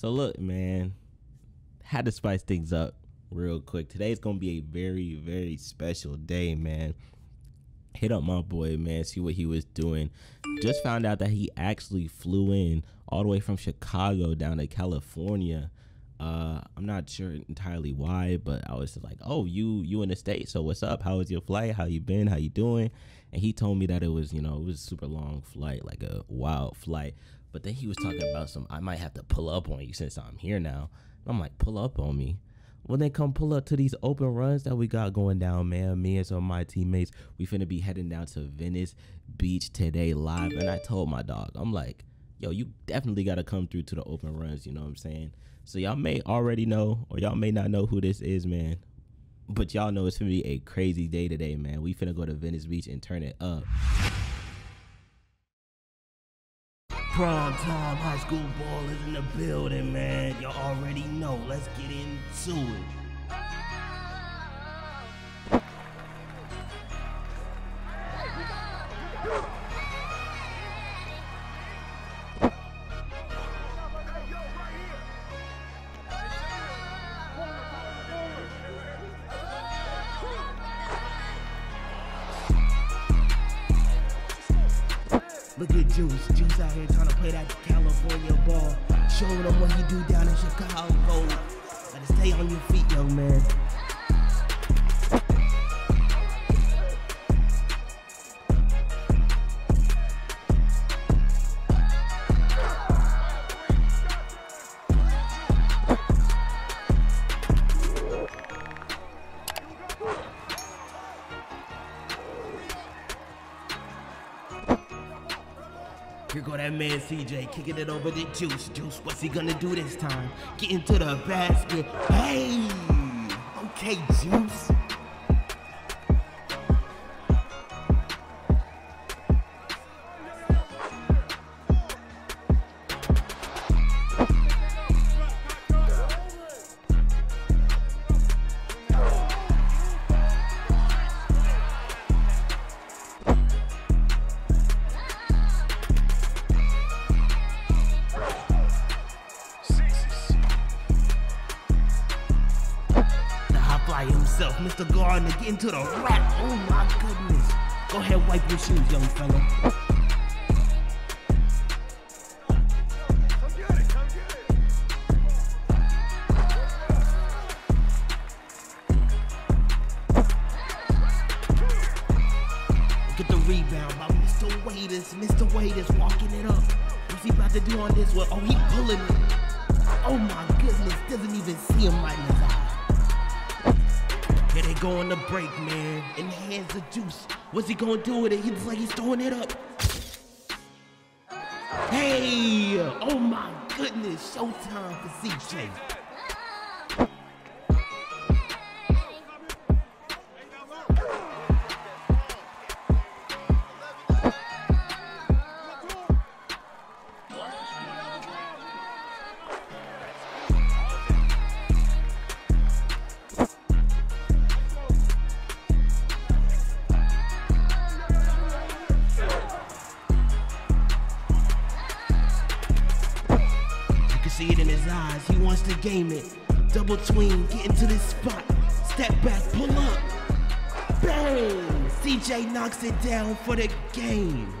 So look, man, had to spice things up real quick. Today's gonna be a very, very special day, man. Hit up my boy, man, see what he was doing. Just found out that he actually flew in all the way from Chicago down to California. Uh, I'm not sure entirely why, but I was like, "Oh, you you in the state? So what's up? How was your flight? How you been? How you doing?" And he told me that it was, you know, it was a super long flight, like a wild flight. But then he was talking about some, I might have to pull up on you since I'm here now. I'm like, pull up on me. When they come pull up to these open runs that we got going down, man, me and some of my teammates, we finna be heading down to Venice Beach today live. And I told my dog, I'm like, yo, you definitely gotta come through to the open runs, you know what I'm saying? So y'all may already know, or y'all may not know who this is, man. But y'all know it's gonna be a crazy day today, man. We finna go to Venice Beach and turn it up. Prime time high school ball is in the building, man. Y'all already know. Let's get into it. California ball. Showing them what he do down in Chicago. Gotta stay on your feet, young man. CJ kicking it over to Juice. Juice, what's he gonna do this time? Get into the basket. Hey! Okay, Juice. Fly himself, Mr. Gardner, get into the rack. Oh my goodness. Go ahead, wipe your shoes, young fella. Get the rebound by Mr. Waiters. Mr. Waiters walking it up. What's he about to do on this one? Oh, he pulling it. Oh my goodness, doesn't even see him right in his eye. Here they go on the break, man. In the hands of Juice. What's he gonna do with it? He's like he's throwing it up. Hey! Oh my goodness, showtime for CJ. He wants to game it. Double tween, get into this spot. Step back, pull up. Bang! CJ knocks it down for the game.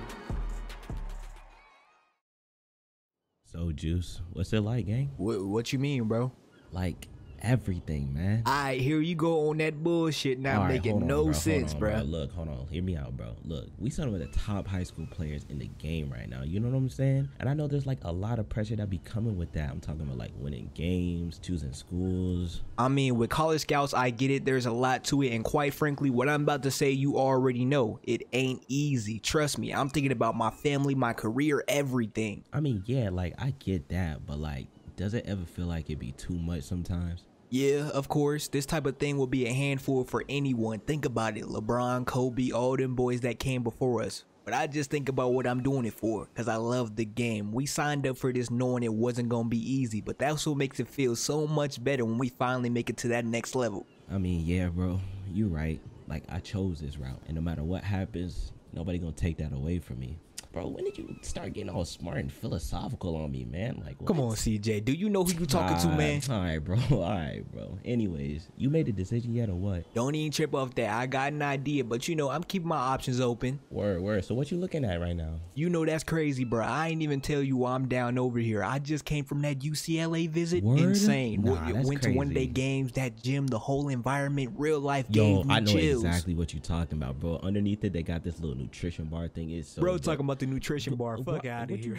So, Juice, what's it like, gang? What, what you mean, bro? Like everything, man. All right, here you go on that bullshit not All right, making on, no bro, sense, on, bro. Look, hold on. Hear me out, bro. Look, we some of the top high school players in the game right now. You know what I'm saying? And I know there's like a lot of pressure that be coming with that. I'm talking about like winning games, choosing schools. I mean, with college scouts, I get it. There's a lot to it, and quite frankly, what I'm about to say, you already know. It ain't easy. Trust me. I'm thinking about my family, my career, everything. I mean, yeah, like I get that, but like, does it ever feel like it be too much sometimes? Yeah, of course, this type of thing will be a handful for anyone. Think about it. LeBron, Kobe, all them boys that came before us. But I just think about what I'm doing it for, because I love the game. We signed up for this knowing it wasn't going to be easy, but that's what makes it feel so much better when we finally make it to that next level. I mean, yeah, bro, you're right. Like I chose this route, and no matter what happens, nobody gonna take that away from me. Bro, when did you start getting all smart and philosophical on me, man? Like, Come on, CJ. Do you know who you talking to, man? All right, bro. All right, bro. Anyways, you made a decision yet or what? Don't even trip off that. I got an idea, but you know, I'm keeping my options open. Word, word. So what you looking at right now? You know that's crazy, bro. I ain't even tell you why I'm down over here. I just came from that UCLA visit. Word? Insane. Nah, Went- that's went to one day crazy. games, that gym, the whole environment, real life Yo, I know chills. exactly what you're talking about, bro. Underneath it, they got this little nutrition bar thing. It's so Bro, dope. talking about the nutrition bar. Fuck out of here.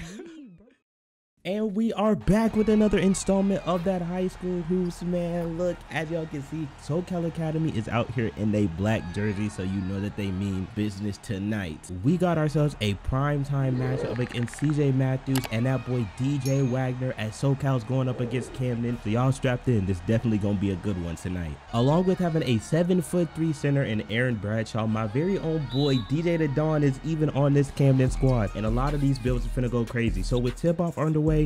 And we are back with another installment of that high school hoops, man. Look, as y'all can see, SoCal Academy is out here in a black jersey, so you know that they mean business tonight. We got ourselves a prime time matchup against CJ Matthews and that boy DJ Wagner as SoCal's going up against Camden. So y'all strapped in. This definitely gonna be a good one tonight. Along with having a seven foot three center in Aaron Bradshaw, my very own boy DJ the Dawn is even on this Camden squad, and a lot of these builds are finna go crazy. So with tip off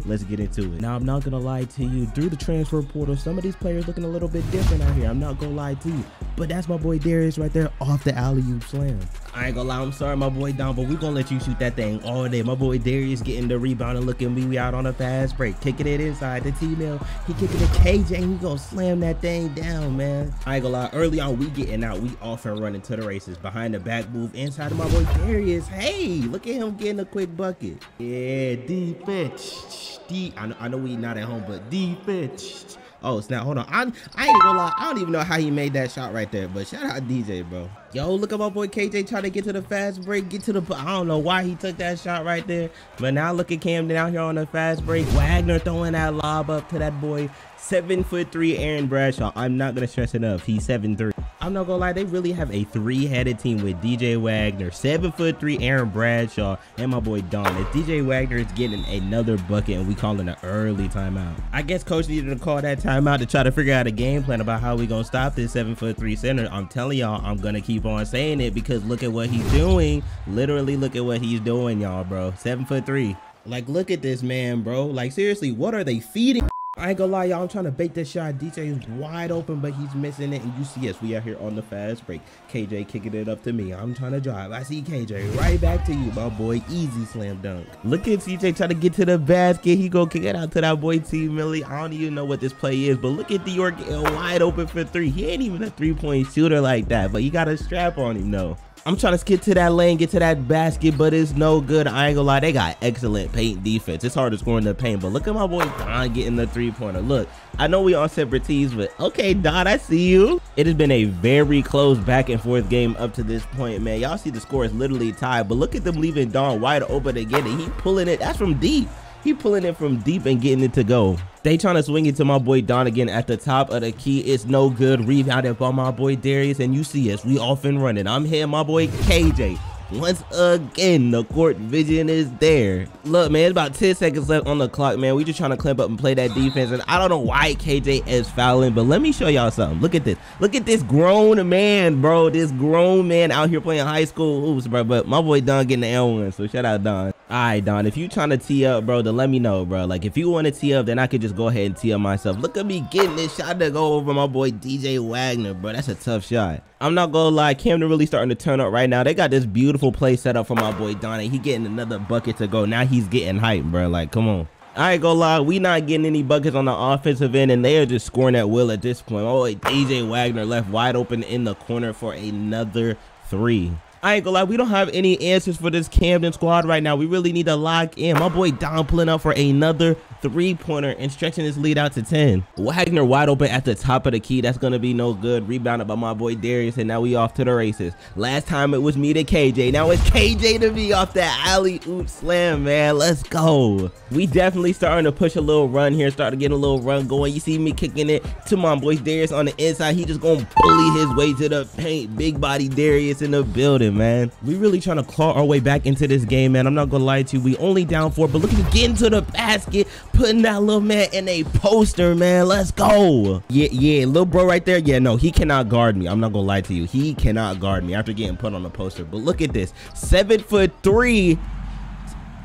let's get into it. Now I'm not gonna lie to you, through the transfer portal, some of these players looking a little bit different out here. I'm not gonna lie to you, but that's my boy Darius right there off the alley oop slam. I ain't gonna lie, I'm sorry, my boy Don, but we gonna let you shoot that thing all day. My boy Darius getting the rebound and looking me. We out on a fast break, kicking it inside the T-mail. He kicking it KJ, and he gonna slam that thing down, man. I ain't gonna lie, early on we getting out, we off and running to the races. Behind the back move inside of my boy Darius. Hey, look at him getting a quick bucket. Yeah, defense. D. I know, I know we not at home, but defense. Oh snap! Hold on. I, I ain't gonna lie. I don't even know how he made that shot right there. But shout out DJ, bro. Yo, look at my boy KJ trying to get to the fast break. Get to the. I don't know why he took that shot right there. But now look at Camden out here on the fast break. Wagner throwing that lob up to that boy. Seven foot three Aaron Bradshaw. I'm not gonna stress enough. He's seven three. I'm not gonna lie, they really have a three-headed team with DJ Wagner, seven foot three Aaron Bradshaw, and my boy Don. If DJ Wagner is getting another bucket and we calling an early timeout. I guess coach needed to call that timeout to try to figure out a game plan about how we gonna stop this seven foot three center. I'm telling y'all, I'm gonna keep on saying it because look at what he's doing. Literally, look at what he's doing, y'all, bro. Seven foot three. Like, look at this man, bro. Like, seriously, what are they feeding? I ain't gonna lie, y'all. I'm trying to bait this shot. DJ is wide open, but he's missing it. And you see us. We out here on the fast break. KJ kicking it up to me. I'm trying to drive. I see KJ right back to you, my boy. Easy slam dunk. Look at CJ trying to get to the basket. He go kick it out to that boy T Millie. I don't even know what this play is, but look at Dior getting wide open for three. He ain't even a three point shooter like that, but you got a strap on him though. I'm trying to get to that lane, get to that basket, but it's no good. I ain't gonna lie, they got excellent paint defense. It's hard to score in the paint, but look at my boy Don getting the three pointer. Look, I know we on separate teams, but okay, Don, I see you. It has been a very close back and forth game up to this point, man. Y'all see the score is literally tied, but look at them leaving Don wide open again, and he pulling it. That's from deep. He pulling it from deep and getting it to go. They trying to swing it to my boy Don again at the top of the key. It's no good. Rebounded by my boy Darius. And you see us. We off and running. I'm here, my boy KJ. Once again, the court vision is there. Look, man, it's about 10 seconds left on the clock, man. We just trying to clamp up and play that defense. And I don't know why KJ is fouling, but let me show y'all something. Look at this. Look at this grown man, bro. This grown man out here playing high school hoops, bro. But my boy Don getting the L1, so shout out Don. All right, Don, if you trying to tee up, bro, then let me know, bro. Like, if you want to tee up, then I could just go ahead and tee up myself. Look at me getting this shot to go over my boy DJ Wagner, bro. That's a tough shot. I'm not gonna lie, Camden really starting to turn up right now. They got this beautiful play set up for my boy Don, and he getting another bucket to go. Now he's getting hyped, bro. Like, come on. I ain't gonna lie, we not getting any buckets on the offensive end, and they are just scoring at will at this point. Oh, DJ Wagner left wide open in the corner for another three. I ain't gonna lie, we don't have any answers for this Camden squad right now. We really need to lock in. My boy Don pulling up for another three-pointer and stretching his lead out to 10. Wagner wide open at the top of the key. That's gonna be no good. Rebounded by my boy Darius, and now we off to the races. Last time it was me to KJ. Now it's KJ to me off that alley oop slam, man. Let's go. We definitely starting to push a little run here, starting to get a little run going. You see me kicking it to my boy Darius on the inside. He just gonna bully his way to the paint. Big body Darius in the building, man. We really trying to claw our way back into this game, man. I'm not gonna lie to you. We only down four, but look at getting to the basket, putting that little man in a poster, man. Let's go. Yeah, yeah, little bro right there. Yeah, no, he cannot guard me. I'm not gonna lie to you. He cannot guard me after getting put on a poster. But look at this. Seven foot three.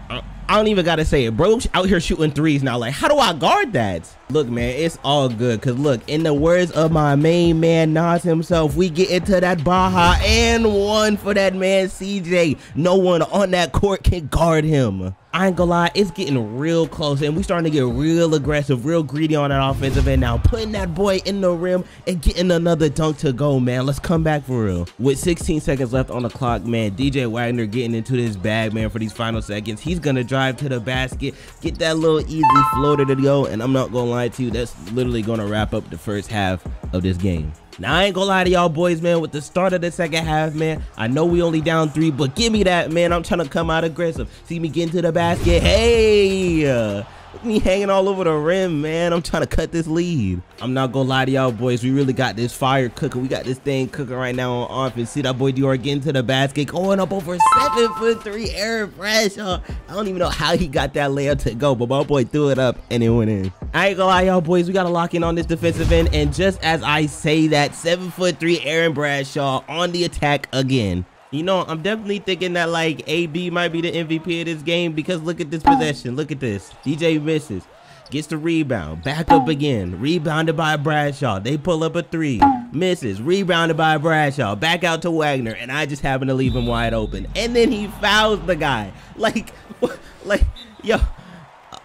I don't even gotta say it. Bro out here shooting threes now. Like, how do I guard that? Look, man, it's all good. Cause look, in the words of my main man Nas himself, we get into that Baja and one for that man CJ. No one on that court can guard him. I ain't gonna lie, it's getting real close and we starting to get real aggressive, real greedy on that offensive end now. Putting that boy in the rim and getting another dunk to go, man. Let's come back for real. With 16 seconds left on the clock, man, DJ Wagner getting into this bag, man, for these final seconds. He's gonna drive to the basket, get that little easy floater to go, and I'm not gonna lie to you, that's literally gonna wrap up the first half of this game. Now, I ain't gonna lie to y'all boys, man. With the start of the second half, man, I know we only down three, but give me that, man. I'm trying to come out aggressive. See me get into the basket. Hey! Me hanging all over the rim, man. I'm trying to cut this lead. I'm not gonna lie to y'all boys. We really got this fire cooking. We got this thing cooking right now on offense. See that boy Dior getting to the basket, going up over seven foot three Aaron Bradshaw. I don't even know how he got that layup to go, but my boy threw it up and it went in. I ain't gonna lie, y'all boys. We gotta lock in on this defensive end. And just as I say that, seven foot three Aaron Bradshaw on the attack again. You know, I'm definitely thinking that like AB might be the MVP of this game because look at this possession. Look at this. DJ misses. Gets the rebound. Back up again. Rebounded by Bradshaw. They pull up a three. Misses. Rebounded by Bradshaw. Back out to Wagner. And I just happen to leave him wide open. And then he fouls the guy. Like, like, yo.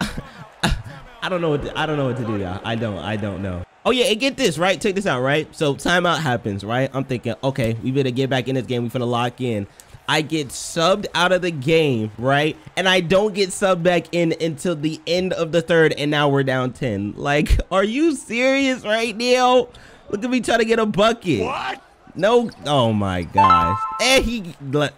I don't know what to, I don't know what to do, y'all. I don't. I don't know. Oh yeah, and get this, right? Check this out, right? So timeout happens, right? I'm thinking, okay, we better get back in this game. We finna lock in. I get subbed out of the game, right? And I don't get subbed back in until the end of the third, and now we're down 10. Like, are you serious right now? Look at me trying to get a bucket. What? No, oh my gosh. And he, bruh.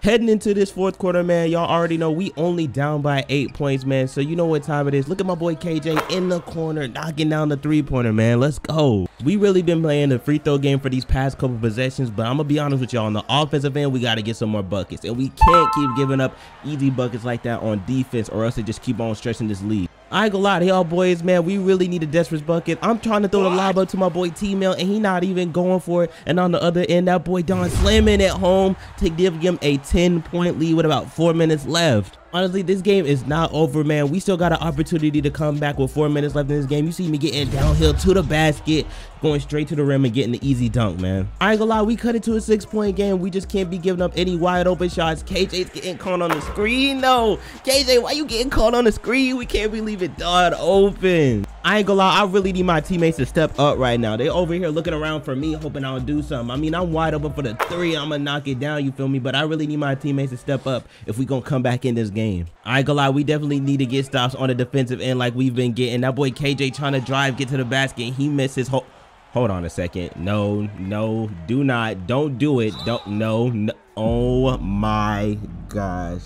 Heading into this fourth quarter, man, y'all already know we only down by eight points, man. So you know what time it is. Look at my boy KJ in the corner, knocking down the three-pointer, man. Let's go. We really been playing the free throw game for these past couple possessions, but I'm going to be honest with y'all. On the offensive end, we got to get some more buckets. And we can't keep giving up easy buckets like that on defense or else they just keep on stretching this lead. I ain't gonna lie to y'all boys, man. We really need a desperate bucket. I'm trying to throw what? the lob up to my boy T-Mail, and he not even going for it. And on the other end, that boy Don slamming at home to give him a 10-point lead with about four minutes left honestly, this game is not over, man. We still got an opportunity to come back with four minutes left in this game. You see me getting downhill to the basket, going straight to the rim and getting the easy dunk, man. I ain't gonna lie, we cut it to a six-point game. We just can't be giving up any wide open shots. KJ's getting caught on the screen, though. KJ, why you getting caught on the screen? We can't be leaving dot open. I ain't gonna lie, I really need my teammates to step up right now. They over here looking around for me, hoping I'll do something. I mean, I'm wide open for the three. I'm gonna knock it down, you feel me? But I really need my teammates to step up if we gonna come back in this game. I ain't gonna lie, we definitely need to get stops on the defensive end like we've been getting. That boy KJ trying to drive, get to the basket. He misses. Hold, hold on a second. No, no, do not. Don't do it. Don't, no, no. Oh my gosh.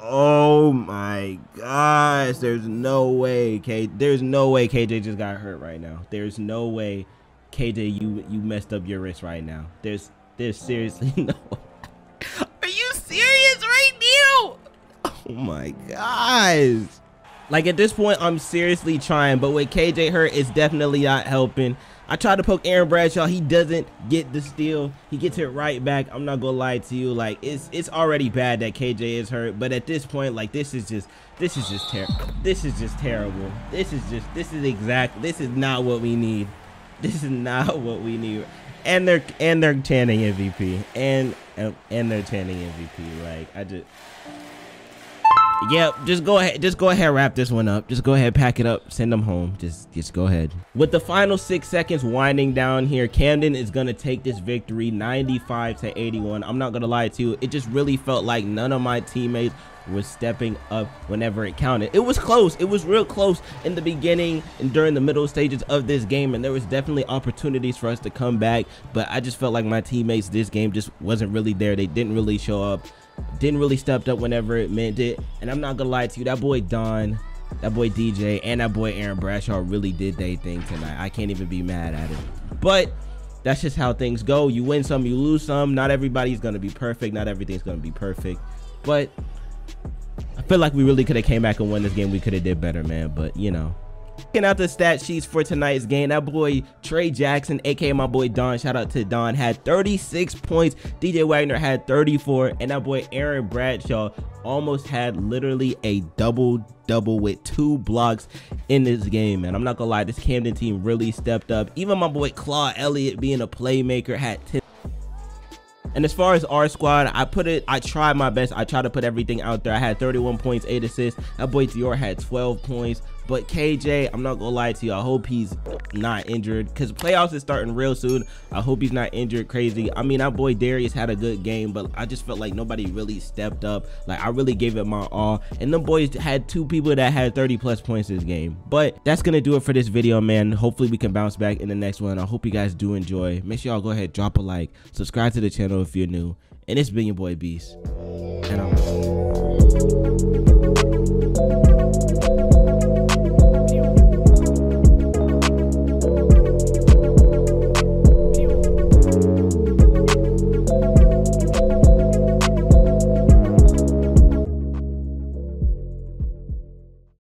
Oh my gosh. There's no way, K. There's no way KJ just got hurt right now. There's no way, KJ, you you messed up your wrist right now. There's there's seriously no. Are you serious right now? Oh my gosh. Like at this point, I'm seriously trying, but with KJ hurt, it's definitely not helping. I tried to poke Aaron Bradshaw. He doesn't get the steal. He gets it right back. I'm not gonna lie to you. Like it's it's already bad that KJ is hurt, but at this point, like this is just this is just terrible. This is just terrible. This is just this is exact. This is not what we need. This is not what we need. And they're and they're tanning MVP and and they're tanning MVP. Like I just Yep, just go ahead. Just go ahead, wrap this one up. Just go ahead, pack it up, send them home. Just, just go ahead. With the final six seconds winding down here, Camden is gonna take this victory, 95 to 81. I'm not gonna lie to you, it just really felt like none of my teammates was stepping up whenever it counted. It was close. It was real close in the beginning and during the middle stages of this game, and there was definitely opportunities for us to come back. But I just felt like my teammates this game just wasn't really there. They didn't really show up didn't really stepped up whenever it meant it. And I'm not gonna lie to you, that boy Don, that boy DJ, and that boy Aaron Bradshaw really did their thing tonight. I can't even be mad at it. But that's just how things go. You win some, you lose some. Not everybody's gonna be perfect. Not everything's gonna be perfect. But I feel like we really could have came back and won this game. We could have did better, man. But you know, Checking out the stat sheets for tonight's game, that boy Trey Jackson, aka my boy Don, shout out to Don, had 36 points. DJ Wagner had 34, and that boy Aaron Bradshaw almost had literally a double double with two blocks in this game, man. I'm not gonna lie, this Camden team really stepped up. Even my boy Claude Elliott being a playmaker had 10 and as far as our squad, I put it, I tried my best. I tried to put everything out there. I had 31 points, 8 assists. That boy Dior had 12 points. But KJ, I'm not gonna lie to you. I hope he's not injured because playoffs is starting real soon. I hope he's not injured crazy. I mean, our boy Darius had a good game, but I just felt like nobody really stepped up. Like I really gave it my all. And the boys had two people that had 30 plus points this game. But that's gonna do it for this video, man. Hopefully we can bounce back in the next one. I hope you guys do enjoy. Make sure y'all go ahead, drop a like, subscribe to the channel if you're new. And it's been your boy Beast.